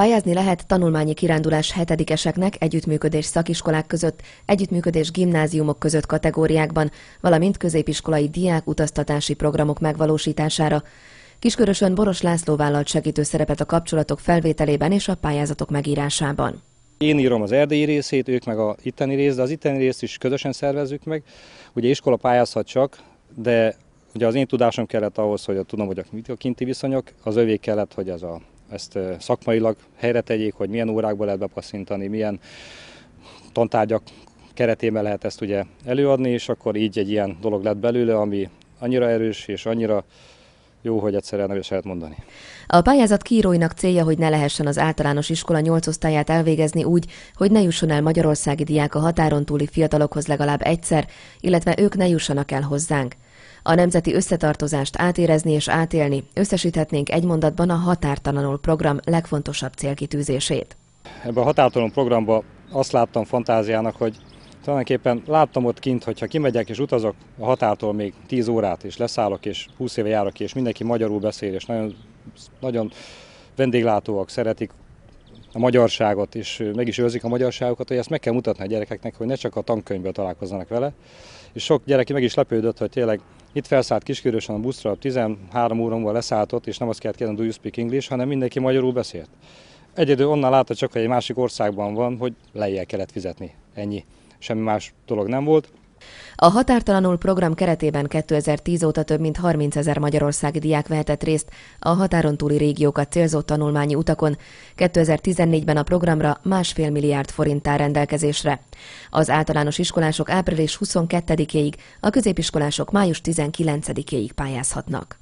Pályázni lehet tanulmányi kirándulás hetedikeseknek együttműködés szakiskolák között, együttműködés gimnáziumok között kategóriákban, valamint középiskolai diák utaztatási programok megvalósítására. Kiskörösön Boros László vállalt segítő szerepet a kapcsolatok felvételében és a pályázatok megírásában. Én írom az erdélyi részét, ők meg a itteni részt, de az itteni részt is közösen szervezzük meg. Ugye iskola pályázhat csak, de ugye az én tudásom kellett ahhoz, hogy tudom, hogy a kinti viszonyok, az övé kellett, hogy ez a ezt szakmailag helyre tegyék, hogy milyen órákba lehet bepasszintani, milyen tantárgyak keretében lehet ezt ugye előadni, és akkor így egy ilyen dolog lett belőle, ami annyira erős és annyira jó, hogy egyszerűen nem is lehet mondani. A pályázat kíróinak célja, hogy ne lehessen az általános iskola nyolc osztályát elvégezni úgy, hogy ne jusson el magyarországi diák a határon túli fiatalokhoz legalább egyszer, illetve ők ne jussanak el hozzánk. A nemzeti összetartozást átérezni és átélni összesíthetnénk egy mondatban a Határtalanul program legfontosabb célkitűzését. Ebben a Határtalanul programba azt láttam fantáziának, hogy tulajdonképpen láttam ott kint, hogyha kimegyek és utazok a határtól még 10 órát, és leszállok, és 20 éve járok és mindenki magyarul beszél, és nagyon, nagyon vendéglátóak, szeretik a magyarságot, és meg is őrzik a magyarságokat, hogy ezt meg kell mutatni a gyerekeknek, hogy ne csak a tankönyvből találkozzanak vele. És sok gyerek meg is lepődött, hogy tényleg itt felszállt Kiskörösen a buszra, 13 óra múlva leszálltott, és nem azt kellett kérdezni, do you speak English, hanem mindenki magyarul beszélt. Egyedül onnan látta csak, hogy egy másik országban van, hogy lejjel kellett fizetni. Ennyi. Semmi más dolog nem volt. A Határtalanul program keretében 2010 óta több mint 30 ezer magyarországi diák vehetett részt a határon túli régiókat célzott tanulmányi utakon. 2014-ben a programra másfél milliárd forint áll rendelkezésre. Az általános iskolások április 22-éig, a középiskolások május 19-éig pályázhatnak.